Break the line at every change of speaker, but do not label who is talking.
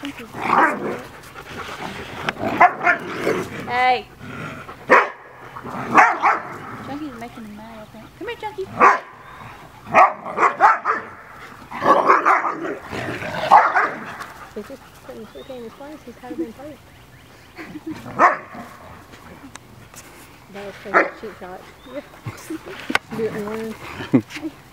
Chunky's Hey! Chunky's making him mad, I think. Come here, Chunky!
He's just putting his foot in his place. He's kind of in place. that was pretty cheap shot. Yeah. Do it in learn.